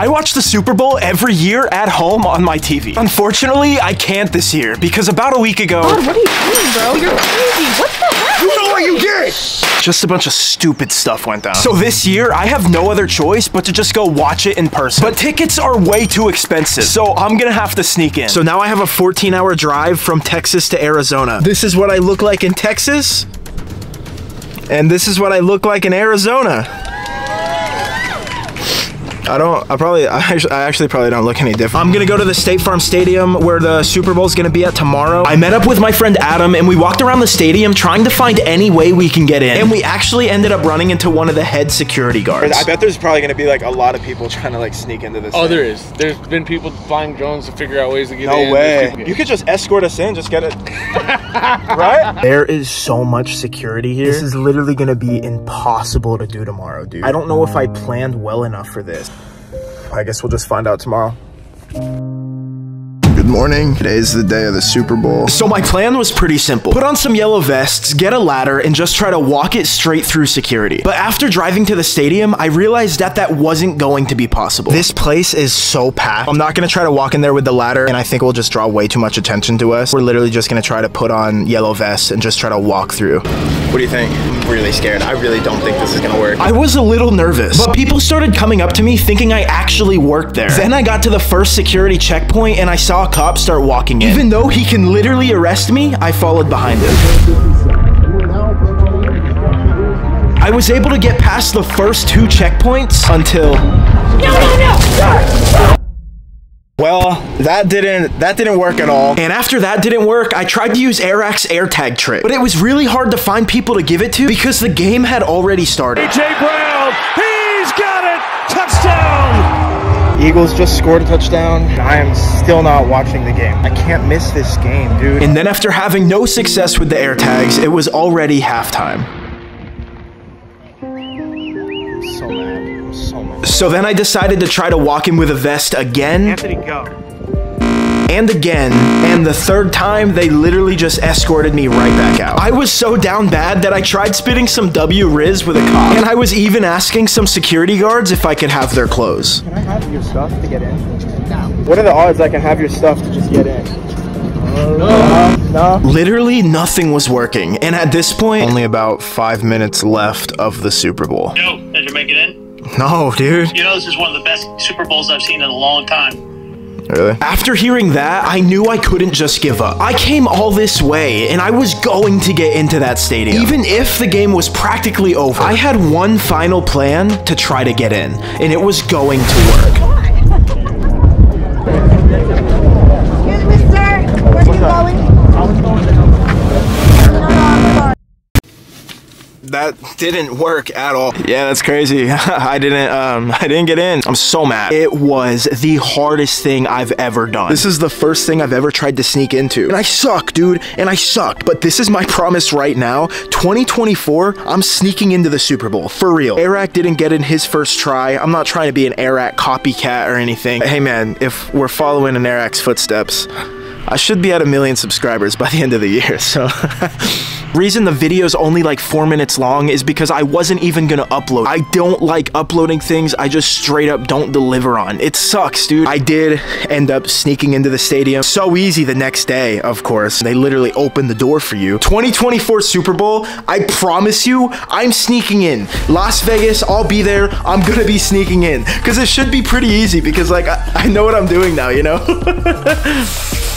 I watch the Super Bowl every year at home on my TV. Unfortunately, I can't this year because about a week ago, God, what are you doing, bro? You're crazy. What the heck? you know what you did? Just a bunch of stupid stuff went down. So this year, I have no other choice but to just go watch it in person. But tickets are way too expensive, so I'm gonna have to sneak in. So now I have a 14 hour drive from Texas to Arizona. This is what I look like in Texas. And this is what I look like in Arizona. I don't, I probably, I actually, I actually probably don't look any different. I'm gonna go to the State Farm Stadium where the Super Bowl is gonna be at tomorrow. I met up with my friend Adam and we walked around the stadium trying to find any way we can get in. And we actually ended up running into one of the head security guards. I bet there's probably gonna be like a lot of people trying to like sneak into this. Oh, thing. there is. There's been people flying drones to figure out ways to get No in. There's way. people- You could just escort us in. Just get it. right? There is so much security here. This is literally gonna be impossible to do tomorrow, dude. I don't know if I planned well enough for this. I guess we'll just find out tomorrow. Good morning. Today's the day of the Super Bowl. So my plan was pretty simple. Put on some yellow vests, get a ladder, and just try to walk it straight through security. But after driving to the stadium, I realized that that wasn't going to be possible. This place is so packed. I'm not gonna try to walk in there with the ladder, and I think we'll just draw way too much attention to us. We're literally just gonna try to put on yellow vests and just try to walk through. What do you think? I'm really scared. I really don't think this is gonna work. I was a little nervous, but people started coming up to me thinking I actually worked there. Then I got to the first security checkpoint and I saw a cop start walking in. Even though he can literally arrest me, I followed behind him. I was able to get past the first two checkpoints until No! No! No! well, that didn't that didn't work at all. And after that didn't work, I tried to use Airrack's AirTag trick. But it was really hard to find people to give it to because the game had already started. AJ Brown, he's got it! Touchdown! Eagles just scored a touchdown. I am still not watching the game. I can't miss this game, dude. And then after having no success with the AirTags, it was already halftime. I'm so mad. So mad. So then I decided to try to walk in with a vest again Anthony, go. And again, and the third time they literally just escorted me right back out. I was so down bad that I tried spitting some W Riz with a cop, and I was even asking some security guards if I could have their clothes. Can I have your stuff to get in? What are the odds I can have your stuff to just get in? Uh, no. No. Literally nothing was working, and at this point, only about five minutes left of the Super Bowl. Yo, did you make it in? No, dude. You know, this is one of the best Super Bowls I've seen in a long time. Really? After hearing that, I knew I couldn't just give up. I came all this way, and I was going to get into that stadium. Even if the game was practically over, I had one final plan to try to get in, and it was going to work. That didn't work at all. Yeah, that's crazy. I didn't um I didn't get in. I'm so mad. It was the hardest thing I've ever done. This is the first thing I've ever tried to sneak into. And I suck, dude. And I sucked. But this is my promise right now. 2024, I'm sneaking into the Super Bowl. For real. Airrack didn't get in his first try. I'm not trying to be an Airrack copycat or anything. Hey man, if we're following in Airrack's footsteps, I should be at a million subscribers by the end of the year, so. Reason the video's only like four minutes long is because I wasn't even gonna upload. I don't like uploading things I just straight up don't deliver on. It sucks, dude. I did end up sneaking into the stadium. So easy the next day, of course. They literally opened the door for you. 2024 Super Bowl, I promise you, I'm sneaking in. Las Vegas, I'll be there. I'm gonna be sneaking in. Cause it should be pretty easy because like I, I know what I'm doing now, you know?